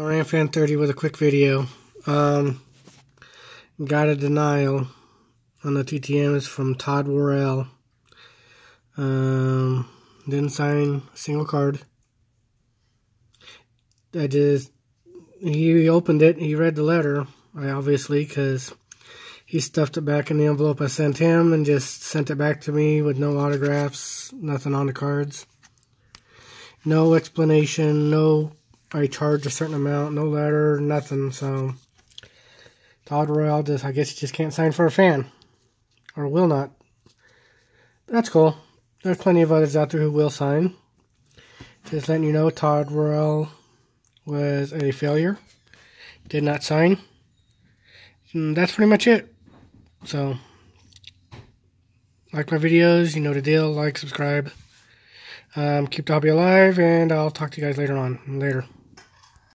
Fan 30 with a quick video. Um, got a denial on the TTMs from Todd Worrell. Um, didn't sign a single card. I just, he opened it, he read the letter, I obviously, because he stuffed it back in the envelope I sent him and just sent it back to me with no autographs, nothing on the cards. No explanation, no I charge a certain amount, no letter, nothing. So Todd Worrell just, I guess he just can't sign for a fan, or will not. That's cool. There's plenty of others out there who will sign. Just letting you know, Todd Worrell was a failure. Did not sign. And that's pretty much it. So, like my videos, you know the deal. Like, subscribe. Um, keep the hobby alive, and I'll talk to you guys later on. Later.